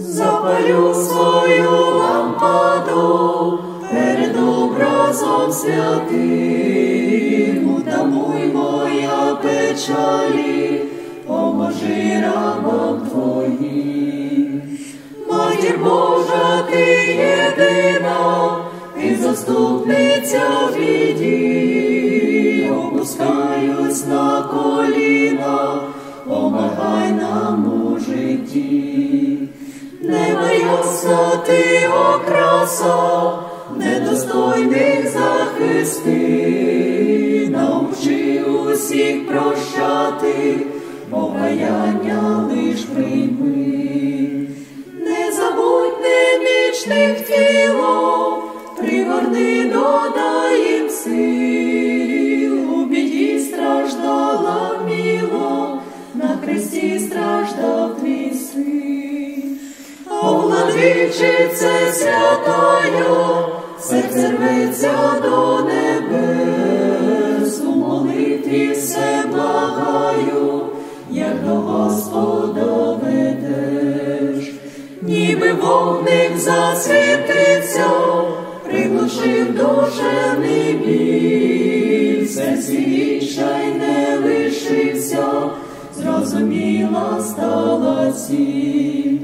Запалю свою лампаду перед образом святим, утамуй моя печалі, поможи рабам твоїм. Матір Божа, ти єдина, ти заступниця в біді, опускаюсь на коліна, Не боявся ти окраса, недостойних захисти, навчи усіх прощати, покаяння лиш прийми. Не забудь немічних тіло, пригорни додай їм сил, у біді страждала міло, на хресті страждав твій син. Владичице святая, серце рветься до небес, у молитві все благаю, як до Господа ведеш, ніби вогник засвітився, приглушив душевний біль, серці відчай не лишився, зрозуміла стала ціль.